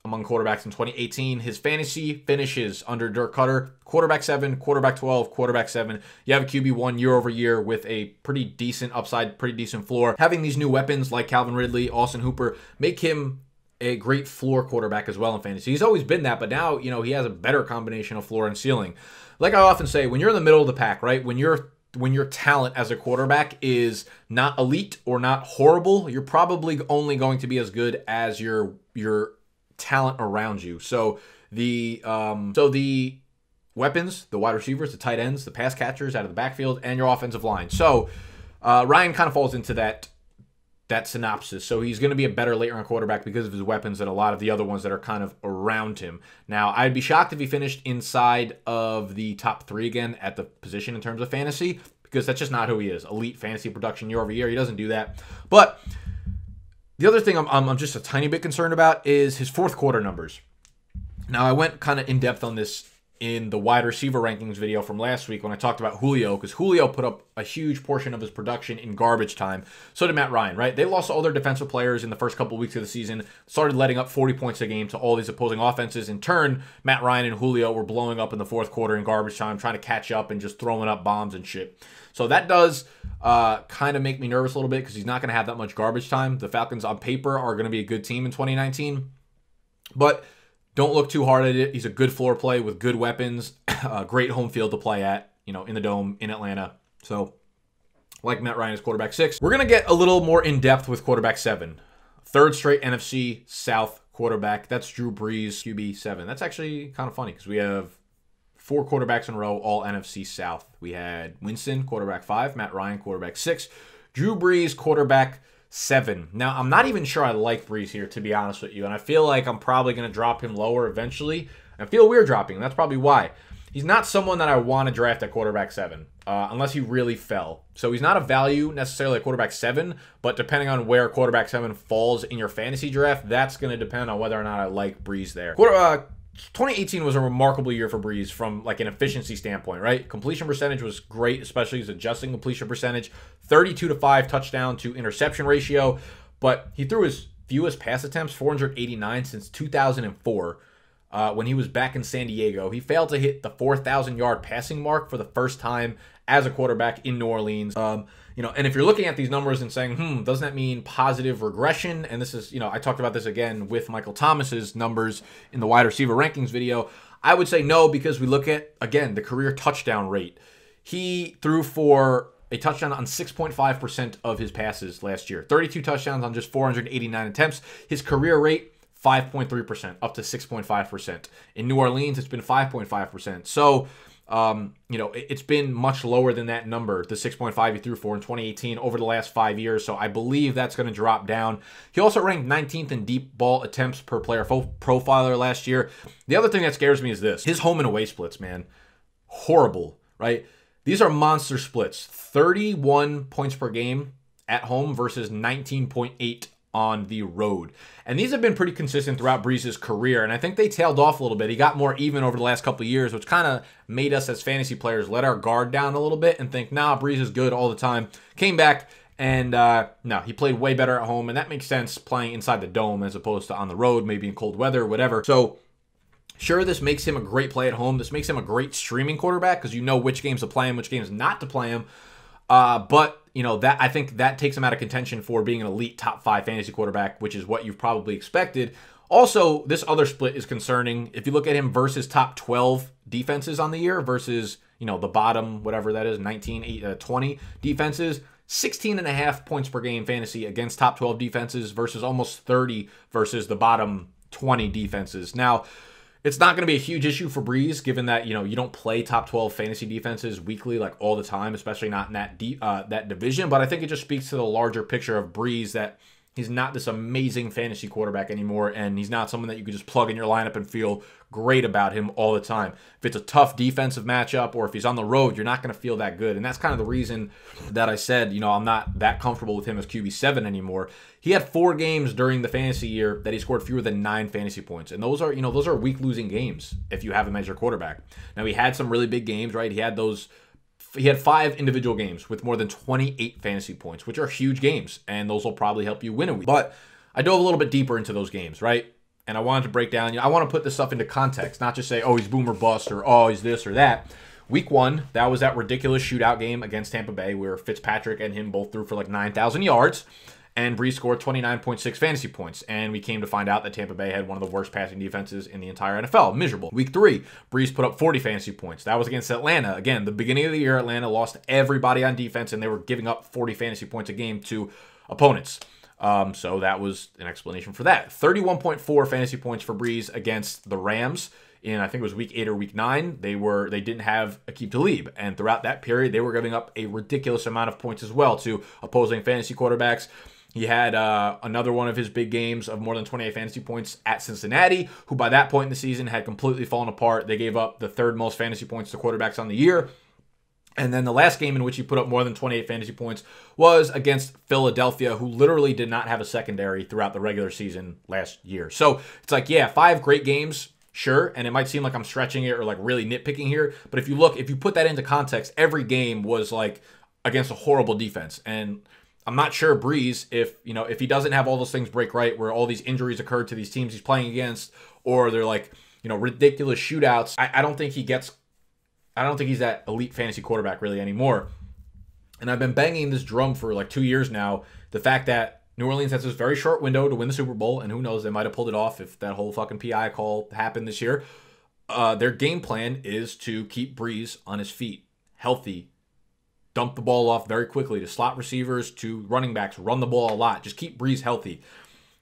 A: among quarterbacks in 2018. His fantasy finishes under Dirk Koetter quarterback seven, quarterback 12, quarterback seven. You have a QB1 year over year with a pretty decent upside, pretty decent floor. Having these new weapons like Calvin Ridley, Austin Hooper, make him a great floor quarterback as well in fantasy. He's always been that, but now, you know, he has a better combination of floor and ceiling. Like I often say, when you're in the middle of the pack, right? When you're when your talent as a quarterback is not elite or not horrible, you're probably only going to be as good as your your talent around you. So the um, so the weapons, the wide receivers, the tight ends, the pass catchers out of the backfield, and your offensive line. So uh, Ryan kind of falls into that that synopsis. So he's going to be a better late round quarterback because of his weapons than a lot of the other ones that are kind of around him. Now, I'd be shocked if he finished inside of the top three again at the position in terms of fantasy because that's just not who he is. Elite fantasy production year over year. He doesn't do that. But the other thing I'm, I'm, I'm just a tiny bit concerned about is his fourth quarter numbers. Now, I went kind of in depth on this in the wide receiver rankings video from last week when I talked about Julio, because Julio put up a huge portion of his production in garbage time. So did Matt Ryan, right? They lost all their defensive players in the first couple weeks of the season, started letting up 40 points a game to all these opposing offenses. In turn, Matt Ryan and Julio were blowing up in the fourth quarter in garbage time, trying to catch up and just throwing up bombs and shit. So that does uh, kind of make me nervous a little bit because he's not going to have that much garbage time. The Falcons on paper are going to be a good team in 2019. But don't look too hard at it. He's a good floor play with good weapons, great home field to play at, you know, in the dome in Atlanta. So, like Matt Ryan is quarterback six. We're going to get a little more in depth with quarterback seven. Third straight NFC South quarterback. That's Drew Brees, QB seven. That's actually kind of funny because we have four quarterbacks in a row, all NFC South. We had Winston, quarterback five, Matt Ryan, quarterback six, Drew Brees, quarterback seven. Now, I'm not even sure I like Brees here, to be honest with you. And I feel like I'm probably going to drop him lower eventually. I feel weird dropping. That's probably why. He's not someone that I want to draft at quarterback seven, uh, unless he really fell. So he's not a value necessarily at quarterback seven, but depending on where quarterback seven falls in your fantasy draft, that's going to depend on whether or not I like Brees there. Quarter, uh, 2018 was a remarkable year for Brees from like an efficiency standpoint, right? Completion percentage was great, especially his adjusting completion percentage, 32 to 5 touchdown to interception ratio. but he threw his fewest pass attempts, 489 since 2004. Uh, when he was back in San Diego, he failed to hit the 4,000 yard passing mark for the first time as a quarterback in New Orleans. Um, you know, and if you're looking at these numbers and saying, hmm, doesn't that mean positive regression? And this is, you know, I talked about this again with Michael Thomas's numbers in the wide receiver rankings video. I would say no because we look at again the career touchdown rate. He threw for a touchdown on 6.5% of his passes last year. 32 touchdowns on just 489 attempts. His career rate 5.3% up to 6.5%. In New Orleans it's been 5.5%. So um, you know, it, has been much lower than that number, the 6.5 he threw for in 2018 over the last five years. So I believe that's going to drop down. He also ranked 19th in deep ball attempts per player profiler last year. The other thing that scares me is this his home and away splits, man. Horrible, right? These are monster splits 31 points per game at home versus 19.8 on the road. And these have been pretty consistent throughout Brees's career. And I think they tailed off a little bit. He got more even over the last couple years, which kind of made us as fantasy players let our guard down a little bit and think, nah, Brees is good all the time. Came back and uh, no, he played way better at home. And that makes sense playing inside the dome as opposed to on the road, maybe in cold weather, whatever. So Sure, this makes him a great play at home. This makes him a great streaming quarterback because you know which games to play him, which games not to play him. Uh, but you know that I think that takes him out of contention for being an elite top five fantasy quarterback, which is what you've probably expected. Also, this other split is concerning. If you look at him versus top 12 defenses on the year versus, you know, the bottom, whatever that is, 19, 8, uh, 20 defenses, 16 and a half points per game fantasy against top 12 defenses versus almost 30 versus the bottom 20 defenses. Now, it's not going to be a huge issue for Brees, given that you know you don't play top twelve fantasy defenses weekly like all the time, especially not in that uh, that division. But I think it just speaks to the larger picture of Brees that He's not this amazing fantasy quarterback anymore, and he's not someone that you could just plug in your lineup and feel great about him all the time. If it's a tough defensive matchup or if he's on the road, you're not going to feel that good. And that's kind of the reason that I said, you know, I'm not that comfortable with him as QB7 anymore. He had four games during the fantasy year that he scored fewer than nine fantasy points. And those are, you know, those are weak losing games if you have him as your quarterback. Now, he had some really big games, right? He had those he had five individual games with more than 28 fantasy points, which are huge games, and those will probably help you win a week. But I dove a little bit deeper into those games, right? And I wanted to break down, you know, I want to put this stuff into context, not just say, oh, he's boomer bust or oh, he's this or that. Week one, that was that ridiculous shootout game against Tampa Bay where Fitzpatrick and him both threw for like 9,000 yards and Brees scored 29.6 fantasy points. And we came to find out that Tampa Bay had one of the worst passing defenses in the entire NFL. Miserable. Week three, Brees put up 40 fantasy points. That was against Atlanta. Again, the beginning of the year, Atlanta lost everybody on defense, and they were giving up 40 fantasy points a game to opponents. Um, so that was an explanation for that. 31.4 fantasy points for Brees against the Rams in I think it was week eight or week nine. They were they didn't have Aqib Talib, and throughout that period, they were giving up a ridiculous amount of points as well to opposing fantasy quarterbacks. He had uh, another one of his big games of more than 28 fantasy points at Cincinnati, who by that point in the season had completely fallen apart. They gave up the third most fantasy points to quarterbacks on the year. And then the last game in which he put up more than 28 fantasy points was against Philadelphia, who literally did not have a secondary throughout the regular season last year. So it's like, yeah, five great games, sure. And it might seem like I'm stretching it or like really nitpicking here. But if you look, if you put that into context, every game was like against a horrible defense. And I'm not sure Brees if you know if he doesn't have all those things break right, where all these injuries occurred to these teams he's playing against, or they're like you know ridiculous shootouts. I, I don't think he gets. I don't think he's that elite fantasy quarterback really anymore. And I've been banging this drum for like two years now. The fact that New Orleans has this very short window to win the Super Bowl, and who knows, they might have pulled it off if that whole fucking PI call happened this year. Uh, their game plan is to keep Brees on his feet, healthy, dump the ball off very quickly to slot receivers, to running backs, run the ball a lot. Just keep Brees healthy.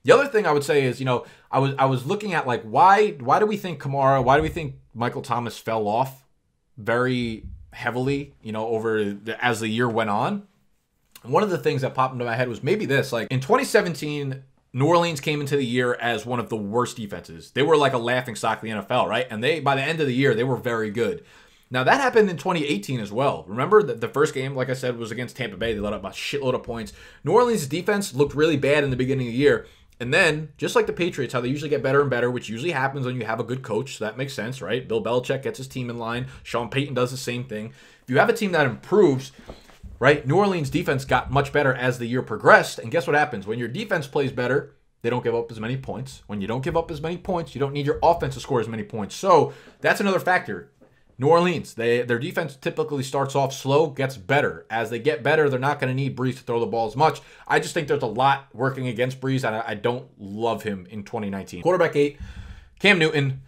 A: The other thing I would say is, you know, I was I was looking at like why why do we think Kamara, why do we think Michael Thomas fell off very heavily, you know, over the, as the year went on? one of the things that popped into my head was maybe this, like in 2017 New Orleans came into the year as one of the worst defenses. They were like a laughing stock in the NFL, right? And they by the end of the year they were very good. Now that happened in 2018 as well. Remember that the first game, like I said, was against Tampa Bay. They let up a shitload of points. New Orleans' defense looked really bad in the beginning of the year. And then, just like the Patriots, how they usually get better and better, which usually happens when you have a good coach. So that makes sense, right? Bill Belichick gets his team in line. Sean Payton does the same thing. If you have a team that improves, right? New Orleans defense got much better as the year progressed. And guess what happens? When your defense plays better, they don't give up as many points. When you don't give up as many points, you don't need your offense to score as many points. So that's another factor. New Orleans, they their defense typically starts off slow, gets better. As they get better, they're not going to need Brees to throw the ball as much. I just think there's a lot working against Brees, and I, I don't love him in 2019. Quarterback eight, Cam Newton.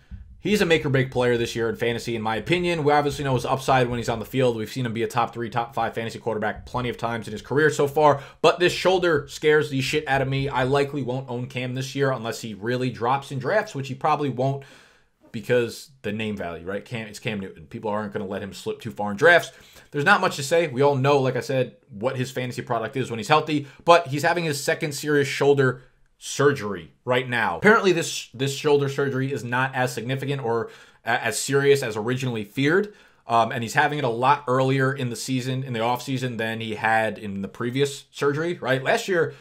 A: He's a make or break player this year in fantasy, in my opinion. We obviously know his upside when he's on the field. We've seen him be a top three, top five fantasy quarterback plenty of times in his career so far. But this shoulder scares the shit out of me. I likely won't own Cam this year unless he really drops in drafts, which he probably won't because the name value, right? Cam, it's Cam Newton. People aren't going to let him slip too far in drafts. There's not much to say. We all know, like I said, what his fantasy product is when he's healthy, but he's having his second serious shoulder surgery right now. Apparently, this this shoulder surgery is not as significant or as serious as originally feared. Um, and he's having it a lot earlier in the season, in the offseason, than he had in the previous surgery, right? Last year,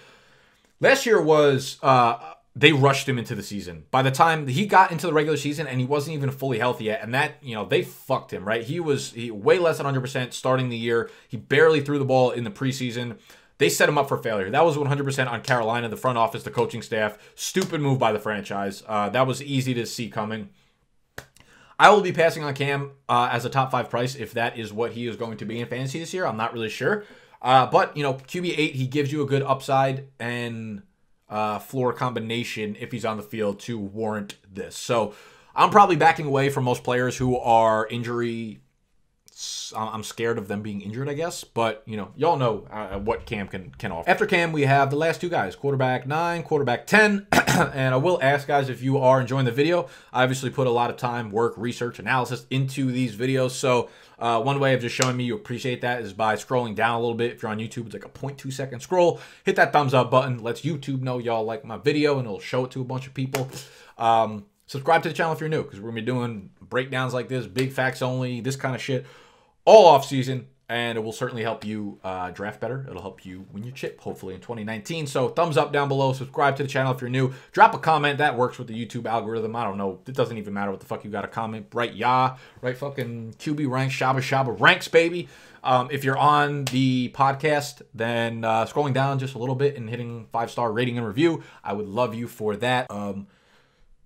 A: last year was uh, they rushed him into the season. By the time he got into the regular season and he wasn't even fully healthy yet, and that, you know, they fucked him, right? He was he, way less than 100% starting the year. He barely threw the ball in the preseason. They set him up for failure. That was 100% on Carolina, the front office, the coaching staff. Stupid move by the franchise. Uh, that was easy to see coming. I will be passing on Cam uh, as a top five price if that is what he is going to be in fantasy this year. I'm not really sure. Uh, but, you know, QB8, he gives you a good upside and uh, floor combination if he's on the field to warrant this. So I'm probably backing away from most players who are injury. I'm scared of them being injured, I guess. But you know, y'all know uh, what Cam can can offer. After Cam, we have the last two guys: quarterback nine, quarterback ten. and I will ask guys if you are enjoying the video. I obviously put a lot of time, work, research, analysis into these videos. So uh, one way of just showing me you appreciate that is by scrolling down a little bit. If you're on YouTube, it's like a 0.2 second scroll. Hit that thumbs up button. Lets YouTube know y'all like my video and it'll show it to a bunch of people. Um, subscribe to the channel if you're new because we're to be doing breakdowns like this, big facts only, this kind of shit all off season and it will certainly help you uh, draft better. It'll help you win your chip, hopefully, in 2019. So, thumbs up down below. Subscribe to the channel if you're new. Drop a comment. That works with the YouTube algorithm. I don't know. It doesn't even matter what the fuck you got to comment. Right, yeah. Right, fucking QB ranks, Shaba Shaba ranks, baby. Um, if you're on the podcast, then uh, scrolling down just a little bit and hitting five star rating and review. I would love you for that. Um,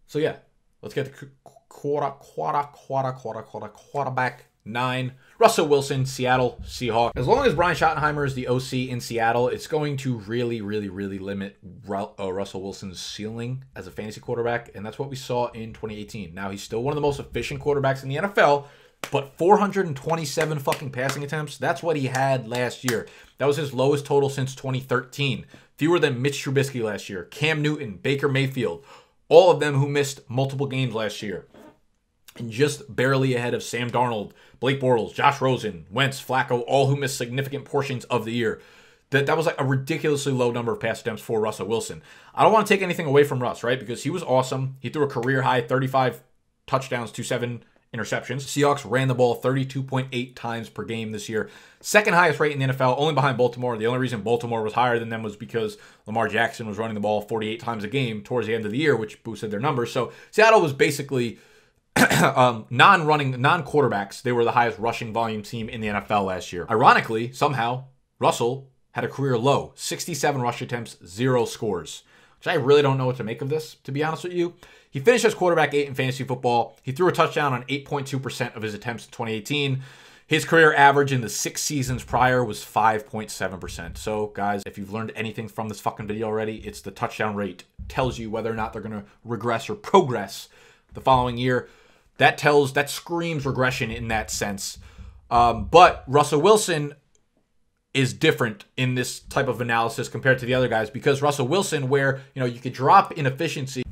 A: so, yeah, let's get the quarter, quarter, quarter, quarter, quarter, quarterback nine. Russell Wilson, Seattle Seahawks. As long as Brian Schottenheimer is the OC in Seattle, it's going to really, really, really limit uh, Russell Wilson's ceiling as a fantasy quarterback, and that's what we saw in 2018. Now he's still one of the most efficient quarterbacks in the NFL, but 427 fucking passing attempts, that's what he had last year. That was his lowest total since 2013. Fewer than Mitch Trubisky last year, Cam Newton, Baker Mayfield, all of them who missed multiple games last year and just barely ahead of Sam Darnold, Blake Bortles, Josh Rosen, Wentz, Flacco, all who missed significant portions of the year. That that was like a ridiculously low number of pass attempts for Russell Wilson. I don't want to take anything away from Russ, right? Because he was awesome. He threw a career high 35 touchdowns to seven interceptions. Seahawks ran the ball 32.8 times per game this year. Second highest rate in the NFL, only behind Baltimore. The only reason Baltimore was higher than them was because Lamar Jackson was running the ball 48 times a game towards the end of the year, which boosted their numbers. So Seattle was basically um, non-running, non-quarterbacks, they were the highest rushing volume team in the NFL last year. Ironically, somehow, Russell had a career low, 67 rush attempts, zero scores, which I really don't know what to make of this, to be honest with you. He finished as quarterback eight in fantasy football. He threw a touchdown on 8.2% of his attempts in 2018. His career average in the six seasons prior was 5.7%. So, guys, if you've learned anything from this fucking video already, it's the touchdown rate tells you whether or not they're going to regress or progress the following year that tells that screams regression in that sense. Um, but Russell Wilson is different in this type of analysis compared to the other guys because Russell Wilson, where you know you could drop inefficiency.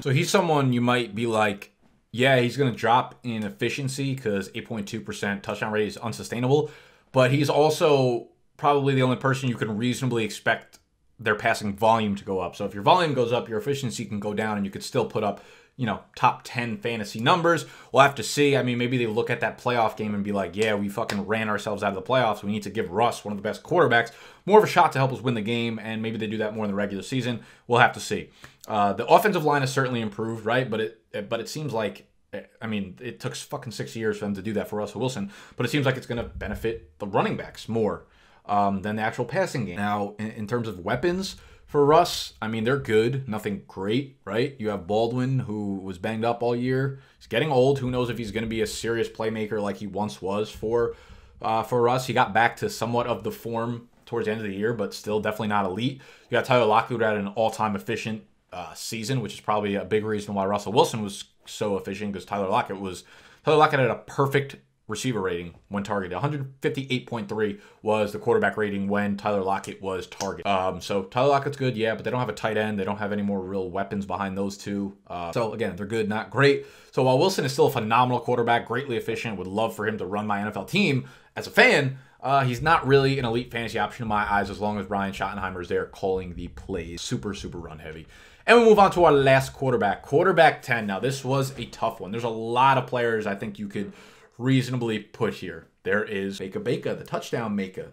A: So he's someone you might be like, yeah, he's going to drop in efficiency because 8.2% touchdown rate is unsustainable. But he's also probably the only person you can reasonably expect their passing volume to go up. So if your volume goes up, your efficiency can go down and you could still put up, you know, top 10 fantasy numbers. We'll have to see. I mean, maybe they look at that playoff game and be like, yeah, we fucking ran ourselves out of the playoffs. We need to give Russ, one of the best quarterbacks, more of a shot to help us win the game. And maybe they do that more in the regular season. We'll have to see. Uh, the offensive line has certainly improved, right? But it, but it seems like I mean, it took fucking six years for them to do that for Russell Wilson, but it seems like it's going to benefit the running backs more um, than the actual passing game. Now, in, in terms of weapons for Russ, I mean, they're good, nothing great, right? You have Baldwin, who was banged up all year. He's getting old. Who knows if he's going to be a serious playmaker like he once was for uh, for Russ? He got back to somewhat of the form towards the end of the year, but still definitely not elite. You got Tyler Lockett who had an all-time efficient uh, season, which is probably a big reason why Russell Wilson was so efficient because Tyler Lockett was Tyler Lockett had a perfect receiver rating when targeted. 158.3 was the quarterback rating when Tyler Lockett was targeted. Um, so Tyler Lockett's good, yeah, but they don't have a tight end. They don't have any more real weapons behind those two. Uh, so again, they're good, not great. So while Wilson is still a phenomenal quarterback, greatly efficient, would love for him to run my NFL team as a fan. Uh, he's not really an elite fantasy option in my eyes as long as Brian Schottenheimer is there calling the plays. Super, super run heavy. And we move on to our last quarterback, quarterback 10. Now, this was a tough one. There's a lot of players I think you could reasonably put here. There is Baker Baker, the touchdown maker.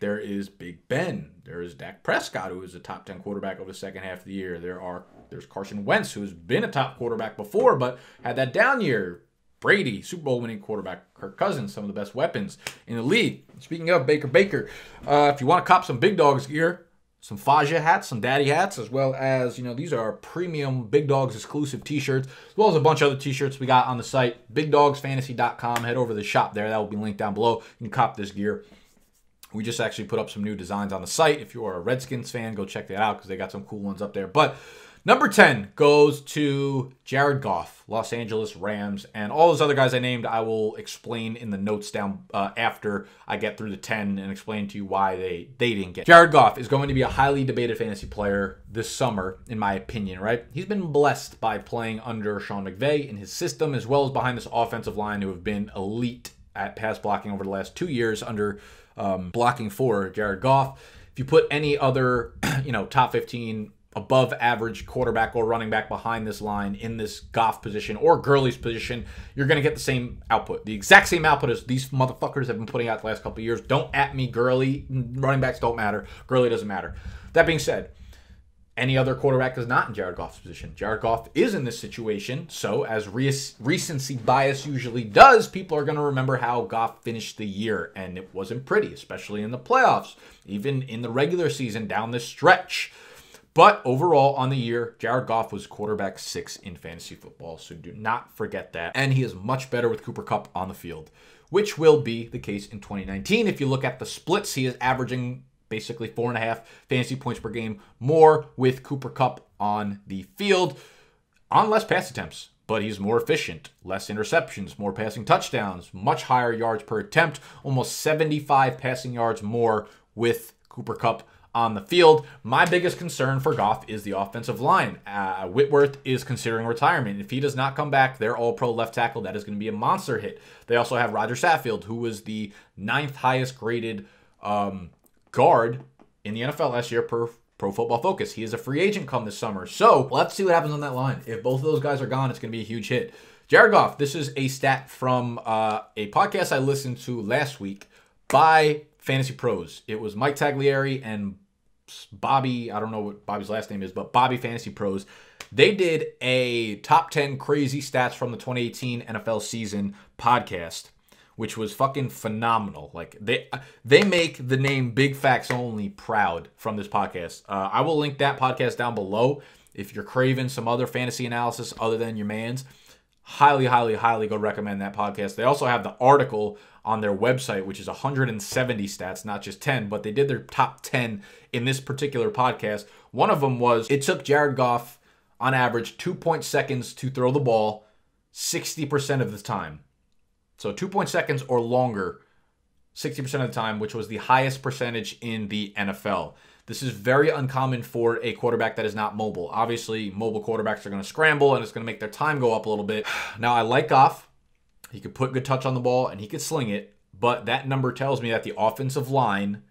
A: There is Big Ben. There is Dak Prescott, who is a top 10 quarterback over the second half of the year. There are there's Carson Wentz, who's been a top quarterback before, but had that down year. Brady, Super Bowl winning quarterback, Kirk Cousins, some of the best weapons in the league. Speaking of Baker Baker, uh, if you want to cop some big dogs gear, some Faja hats, some daddy hats, as well as, you know, these are premium Big Dogs exclusive t-shirts, as well as a bunch of other t-shirts we got on the site, bigdogsfantasy.com. Head over to the shop there. That will be linked down below. You can cop this gear. We just actually put up some new designs on the site. If you are a Redskins fan, go check that out because they got some cool ones up there. But Number 10 goes to Jared Goff, Los Angeles Rams, and all those other guys I named, I will explain in the notes down uh, after I get through the 10 and explain to you why they, they didn't get. Jared Goff is going to be a highly debated fantasy player this summer, in my opinion, right? He's been blessed by playing under Sean McVay in his system, as well as behind this offensive line who have been elite at pass blocking over the last two years under um, blocking for Jared Goff. If you put any other, you know, top 15 above average quarterback or running back behind this line in this Goff position or Gurley's position, you're going to get the same output. The exact same output as these motherfuckers have been putting out the last couple years. Don't at me, Gurley. Running backs don't matter. Gurley doesn't matter. That being said, any other quarterback is not in Jared Goff's position. Jared Goff is in this situation, so as re- recency bias usually does, people are going to remember how Goff finished the year, and it wasn't pretty, especially in the playoffs, even in the regular season down the stretch. But overall, on the year, Jared Goff was quarterback six in fantasy football, so do not forget that. And he is much better with Cooper Kupp on the field, which will be the case in 2019. If you look at the splits, he is averaging basically four and a half fantasy points per game more with Cooper Kupp on the field on less pass attempts. But he's more efficient, less interceptions, more passing touchdowns, much higher yards per attempt, almost 75 passing yards more with Cooper Kupp on the field. My biggest concern for Goff is the offensive line. Uh, Whitworth is considering retirement. If he does not come back, they're all pro left tackle. That is going to be a monster hit. They also have Roger Saffold, who was the ninth highest graded um, guard in the NFL last year per Pro Football Focus. He is a free agent come this summer. So let's see what happens on that line. If both of those guys are gone, it's going to be a huge hit. Jared Goff, this is a stat from uh, a podcast I listened to last week by Fantasy Pros. It was Mike Tagliere and Bobby, I don't know what Bobby's last name is, but Bobby Fantasy Pros. They did a top 10 crazy stats from the 2018 NFL season podcast, which was fucking phenomenal. Like they they make the name Big Facts Only proud from this podcast. Uh, I will link that podcast down below if you're craving some other fantasy analysis other than your man's highly, highly, highly go recommend that podcast. They also have the article on their website, which is 170 stats, not just 10, but they did their top 10 in this particular podcast. One of them was it took Jared Goff on average 2.0 seconds to throw the ball 60% of the time. So 2.0 seconds or longer 60% of the time, which was the highest percentage in the NFL. This is very uncommon for a quarterback that is not mobile. Obviously, mobile quarterbacks are going to scramble and it's going to make their time go up a little bit. Now, I like Goff. He could put good touch on the ball and he could sling it, but that number tells me that the offensive line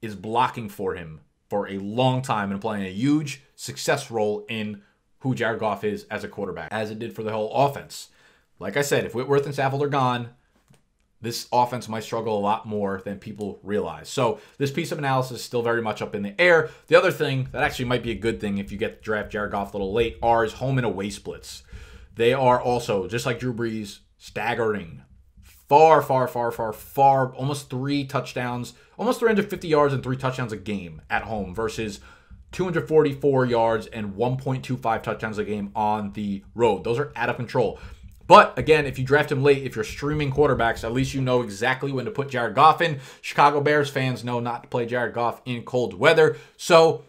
A: is blocking for him for a long time and playing a huge success role in who Jared Goff is as a quarterback, as it did for the whole offense. Like I said, if Whitworth and Saffold are gone, this offense might struggle a lot more than people realize. So this piece of analysis is still very much up in the air. The other thing that actually might be a good thing if you get to draft Jared Goff a little late are his home and away splits. they are also, just like Drew Brees, staggering. Far, far, far, far, far, almost three touchdowns, almost 350 yards and three touchdowns a game at home versus 244 yards and 1.25 touchdowns a game on the road. Those are out of control. But again, if you draft him late, if you're streaming quarterbacks, at least you know exactly when to put Jared Goff in. Chicago Bears fans know not to play Jared Goff in cold weather. So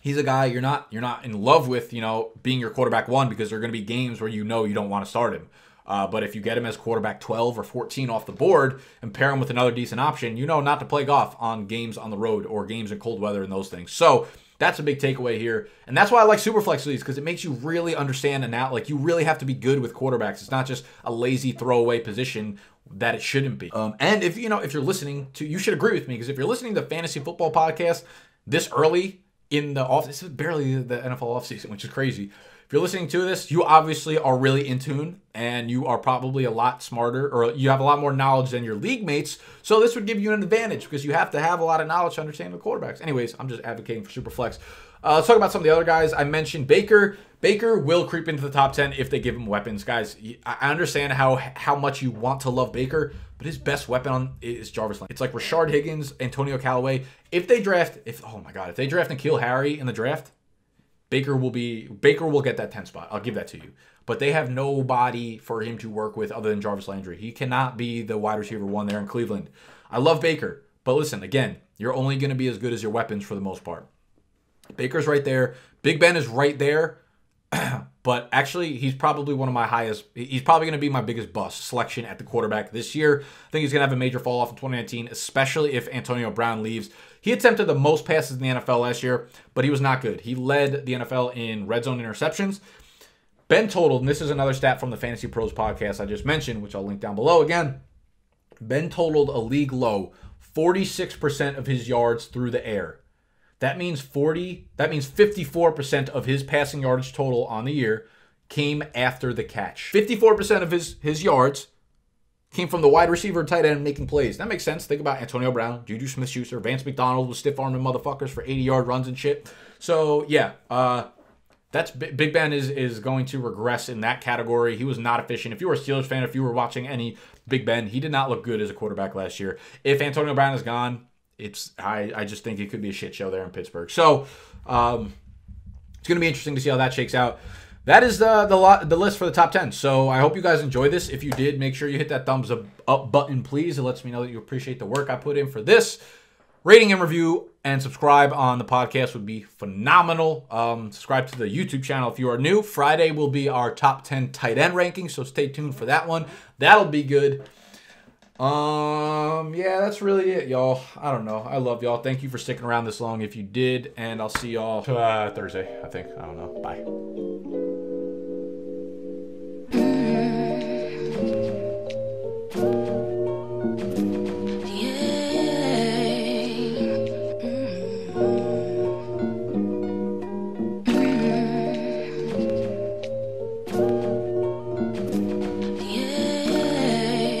A: he's a guy you're not you're not in love with, you know, being your quarterback one because there are going to be games where you know you don't want to start him. Uh, but if you get him as quarterback 12 or 14 off the board and pair him with another decent option, you know not to play Goff on games on the road or games in cold weather and those things. So that's a big takeaway here. And that's why I like Superflex leagues because it makes you really understand and now like you really have to be good with quarterbacks. It's not just a lazy throwaway position that it shouldn't be. Um, and if you know if you're listening to you should agree with me because if you're listening to fantasy football podcast this early in the off this is barely the NFL offseason, which is crazy you're listening to this, you obviously are really in tune and you are probably a lot smarter or you have a lot more knowledge than your league mates. So this would give you an advantage because you have to have a lot of knowledge to understand the quarterbacks. Anyways, I'm just advocating for Superflex. Uh, let's talk about some of the other guys. I mentioned Baker. Baker will creep into the top 10 if they give him weapons. Guys, I understand how how much you want to love Baker, but his best weapon is Jarvis Landry. It's like Rashard Higgins, Antonio Callaway. If they draft, if oh my god, if they draft N'Keal Harry in the draft, Baker will be Baker will get that 10 spot. I'll give that to you. But they have nobody for him to work with other than Jarvis Landry. He cannot be the wide receiver one there in Cleveland. I love Baker, but listen, again, you're only going to be as good as your weapons for the most part. Baker's right there. Big Ben is right there. but actually, he's probably one of my highest. He's probably going to be my biggest bust selection at the quarterback this year. I think he's going to have a major fall off in 2019, especially if Antonio Brown leaves. He attempted the most passes in the NFL last year, but he was not good. He led the NFL in red zone interceptions. Ben totaled, and this is another stat from the Fantasy Pros podcast I just mentioned, which I'll link down below again. Ben totaled a league low 46% of his yards through the air. That means 40, that means 54% of his passing yardage total on the year came after the catch. 54% of his his yards came from the wide receiver tight end making plays. That makes sense. Think about Antonio Brown, Juju Smith Schuster, Vance McDonald with stiff arming motherfuckers for 80 yard runs and shit. So yeah, uh, that's Big Ben is is going to regress in that category. He was not efficient. If you were a Steelers fan, if you were watching any Big Ben, he did not look good as a quarterback last year. If Antonio Brown is gone, it's I I just think it could be a shit show there in Pittsburgh. So um, it's going to be interesting to see how that shakes out that is the the lot, the list for the top 10. So I hope you guys enjoy this. If you did, make sure you hit that thumbs up, up button, please. It lets me know that you appreciate the work I put in for this. Rating and review and subscribe on the podcast would be phenomenal. Um, subscribe to the YouTube channel if you are new. Friday will be our top 10 tight end ranking, so stay tuned for that one. That'll be good. Um, yeah, that's really it, y'all. I don't know. I love y'all. Thank you for sticking around this long if you did, and I'll see y'all uh, Thursday, I think. I don't know. Bye.